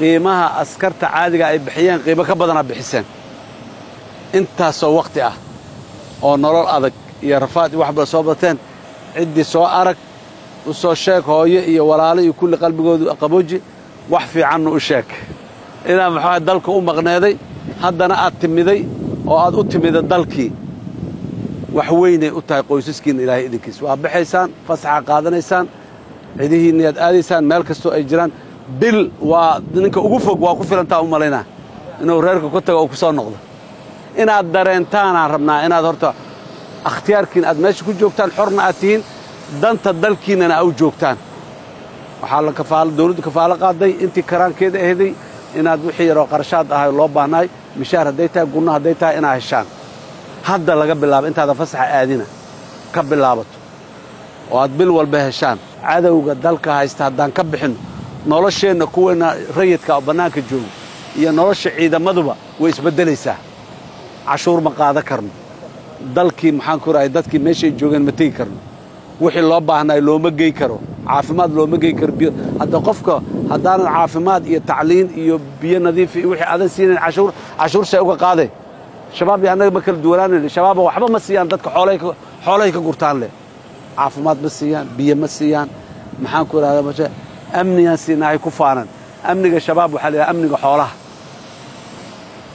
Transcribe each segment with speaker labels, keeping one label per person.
Speaker 1: qiimaha askarta caadiga ay bixiyeen qiimo ka badanaa bixiseen. Intaasoo wakhti ah oo nolol adag iyo rafaad iyo waxba soo bateen ciddii soo arag u soo sheeg hooyo iyo walaalo iyo kulli qalbigoodu qabooji wax fiicannu u sheeg. Inaa maxaa dalka u maqneeday haddana aad timiday oo aad u timida dalkii. Wax weynay u tahay qoysaskiinna ilaahay idinkiis. Waa baxaysaan fasaxa qaadanaysaan cidihiinna yaad aadaysaan meel kastoo ay jiraan bil waa ninka ugu fog waa ku filantaa u malaynaa inuu reerka ku tago oo ku soo noqdo. Inaad dareentaanaan rabnaa inaad horta akhtiyaarkiin aad meesha ku joogtaan xorna aad tihiin danta dalkiinnana aa u joogtaan. Waxaa la dawladdu kafaalo qaaday intii karaankeeda aheeday inaad wixii yaroo qarashaad ahay loo baahnaay mishaar hadday tahay gunno hadday tahay inaad heshaan. Hadda laga bilaabo intaadan fasaxa aadina ka bilaabato. Oo aad bil walba heshaan. Cadowga dalka haysta haddaan ka bixinno nolosheenna kuweenna rayidka bannaanka jooga iyo nolosha ciidamaduba way isbeddelaysaa cashuur ma qaadan karno. Dalkii maxaan ku rahay dadkii meeshay joogeen ma tegi karno. Wixii loo baahnaay looma gey karo. Caafimaad looma gey karo. Biyo hadda qofka haddaanan caafimaad iyo tacliin iyo biyo nadiif iyo wixii aadan siinayn cashuur cashuur say uga qaaday. Shabaab annaga ma kala duwanaanayna shabaaba waxba ma siiyaan dadka xoolahay ka gurtaan leh. Caafimaad ma siiyaan biyo ma siiyaan. Maxaan ku idhahdaa amnigaan siinahay ku faanan amniga shabaab waxaa la yidhaha amniga xoolaha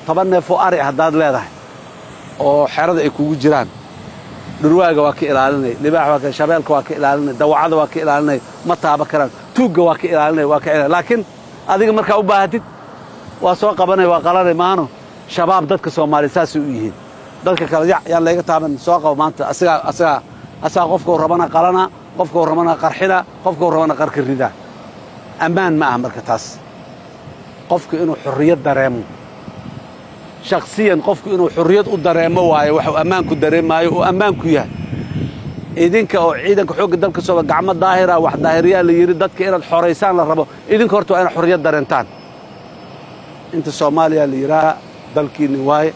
Speaker 1: toban neefoo ari haddaad leedahay oo xerada ay kugu jiraan dhurwaaga waa ka ilaalinay libaax waa ka shabeelka waa ka ilaalinay dawacada waa ka ilaalinay ma taaba karaan tuugga waa ka ilaalinay waa ka ilaalinay laakiin adiga markaa u baahatid waa soo qabanay waa qalanay maano shabaab dadka soomaaliya saasay u yihiin dadka kale yac yaan layga taaban soo qabo maanta asigaa asigaa asagaa qofkau rabana qalana qofkau rabana qarxina qofkau rabana qarka ammaan ma aha marka taas. Qofku inuu xorriyad dareemo. Shakhsiyan qofku inuu xorriyad u dareemo waayo waxuu ammaanku dareemaayo uu ammaanku yahay. Idinka oo ciidanka xoogga dalka sooba gacmo daahira wax daahiriyaa la yidhi dadka inaad xoraysaan la rabo. Idinka horta waa inaad xorriyad dareentaan. Inta soomaaliya la yidhaaha dalkiinni waaye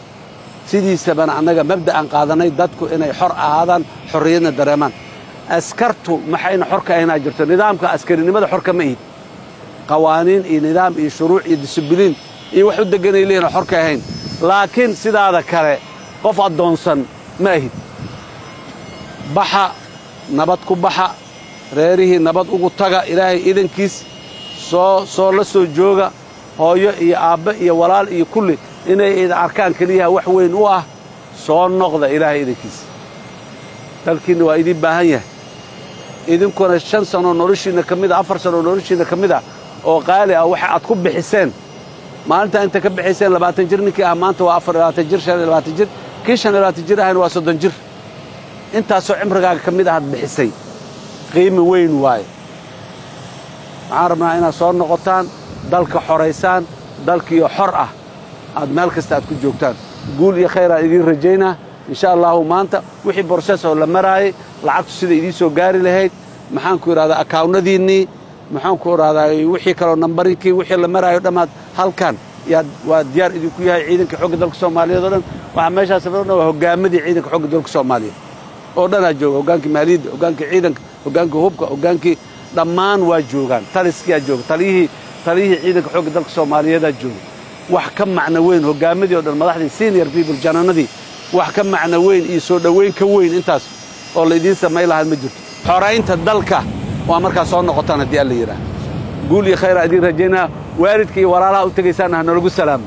Speaker 1: sidiisabana annaga mabda'an qaadanay dadku inay xor ahaadaan xorriyadna dareemaan. Askartu maxayna xor ka ahaynaa jirto? Nidaamka askarinimada xor kama ihid qawaaniin iyo nidaam iyo shuruuc iyo disibiliin iyo wax u deganay leeyihiin xor ka ahayn. Laakiin sidaada kale qof addoonsan ma ahid. Baxa nabad ku baxa reerihii nabad ugu taga ilaahay idankiis soo soo la soo jooga hooyo iyo aabbe iyo walaal iyo kulli inay idin arkaan keliyaha wax weyn u ah soo noqda ilaahay idankiis dalkiinna waa idiin baahan yahay. Idinkuna shan sanoo noloshiinna ka mid a afar sanoo noloshiinna ka mid ah oo qaali ah waxa aad ku bixiseen. Maalintaa inta ka bixayseen labaatan jir ninkii ah maanta waa afar labaatan jir shan labaatan jir. Kii shan labaatan jir ahayna waa soddon jir. Intaasoo cimrigaaga ka mid ahaad bixisay. Qiimi weyn waaye. Waxaan rabnaa inaad soo noqotaan dalka xoraysaan dalkiiyo xor ah. Aad meel kasta aad ku joogtaan. Guul iyo khayr aan idiin rajaynaa. Insha allaahu maanta wixii borses oo la maraayay lacagtu sida idiin soo gaari lahayd. Maxaanku idhahdaa akaawnadiinnii maxaanku idhahdaa wixii kaloo nambarinkii wixii la maraayo dhammaad halkan. Waa diyaar idinku yahay ciidanka xogga dalka soomaaliyeed oo dhan. Waxaa meeshaas dhan waa hoggaamadii ciidanka xogga dalka soomaaliyeed. Oo dhanaa jooga hoggaankii maaliyadda hoggaankii ciidanka hoggaankii hubka hoggaankii dhammaan waa joogaan. Taliskiyaa jooga taliyihii taliyihii ciidanka xogga dalka soomaaliyeedaa jooga. Wax ka macno weyn hoggaamadii oo dhan madaxdii senior people jananadii wax ka macno weyn iyo soo dhowayn ka weyn intaas oo laydiin samayn lahaan ma jirto. Xoraynta dalka waa markaa soo noqotaan haddii alla yidhaah guul iyo khayraa idiin rajaynaa waalidka iyo walaalaha u tegaysaanna ha nolagu salaamo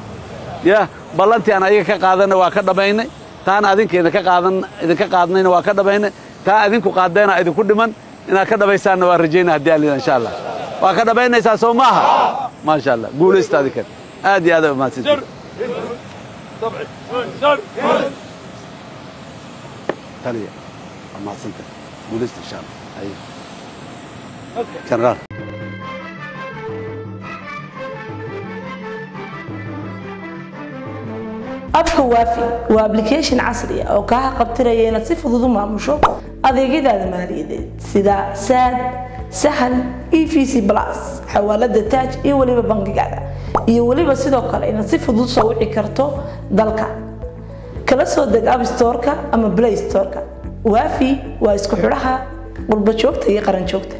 Speaker 1: yah ballantii aan adiga ka qaadanna waa ka dhammaynay taan adinka idinka qaadan idinka qaadnayna waa ka dhammaynay taa adinku qaaddeena idinku dhiman. Inaad ka dhammaysaanna waa rajaynaa haddii alla yidhaah insha allah waa ka dhammaynaysaa soo maaha? Maasha allah guulaysta adinkan aad iyo aad u waa mahadsanta guulaysta insha allah jenaraal
Speaker 2: abka waafi waa application casri ah oo kaa qabtiraya inaad si fudud u maamusho adeegyadaada maaliyadeed sida saad sahal e v c plus xawaalada taaj iyo weliba bangigaada. Iyo weliba sidoo kale inaad si fudud soo wici karto dalka. Kala soo deg app storeka ama play storeka. Waafi waa isku xidhaha qurba joogta iyo qaran joogta